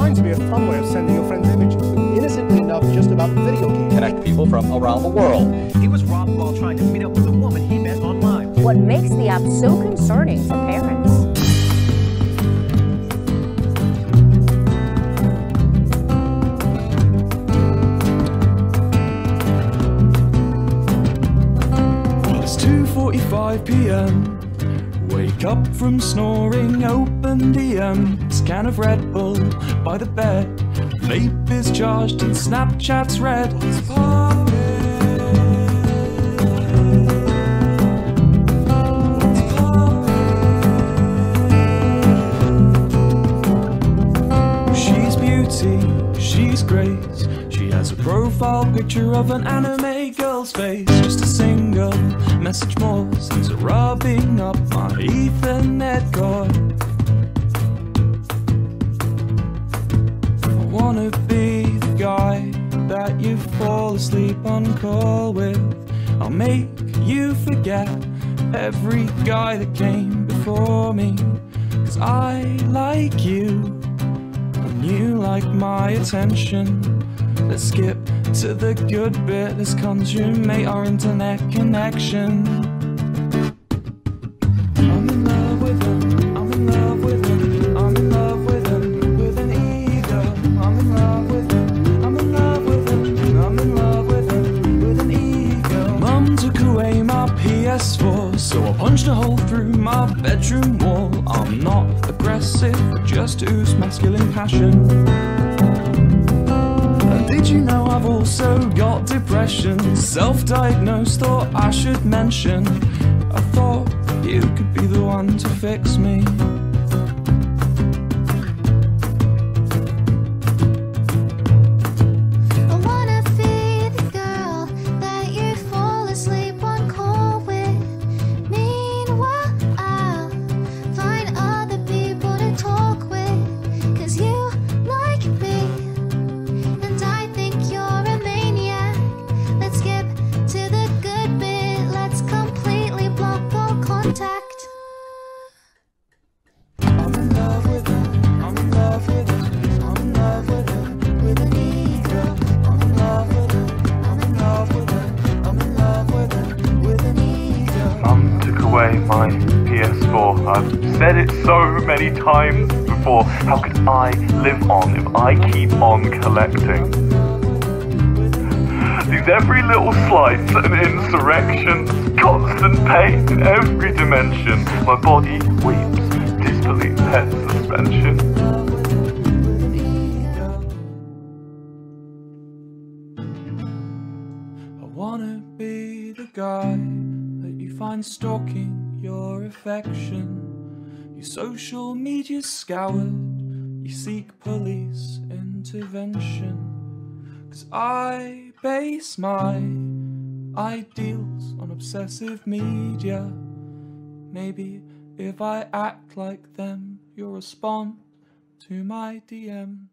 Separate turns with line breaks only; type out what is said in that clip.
designed to be a fun way of sending your friends images. Innocently enough, just about video games.
Connect people from around the world.
He was robbed while trying to meet up with a woman he met online.
What makes the app so concerning for parents?
It's 2.45 p.m. Wake up from snoring, open DM, um, scan of Red Bull by the bed. Vape is charged and Snapchat's red. She's beauty, she's grace. She has a profile picture of an anime girl's face. Just a single message more since rubbing up my Ethernet cord. I wanna be the guy that you fall asleep on call with. I'll make you forget every guy that came before me. Cause I like you. And you like my attention. Let's skip to the good bit. Let's consummate our internet connection. I'm in love with him. I'm in love with him. I'm in love with him. With an e-girl. I'm in love with him. I'm in love with him. I'm in love with him. With an e-girl. Mum took away my PS4, so I punched a hole through my bedroom wall. I'm not aggressive, just ooze masculine passion. Did you know I've also got depression? Self diagnosed, thought I should mention. I thought you could be the one to fix me.
Away my PS4. I've said it so many times before. How could I live on if I keep on collecting? These every little slice and insurrection, constant pain in every dimension. My body weeps, disbelief head suspension.
I wanna be the guy find stalking your affection. Your social media scoured, you seek police intervention. Cause I base my ideals on obsessive media. Maybe if I act like them, you'll respond to my DM.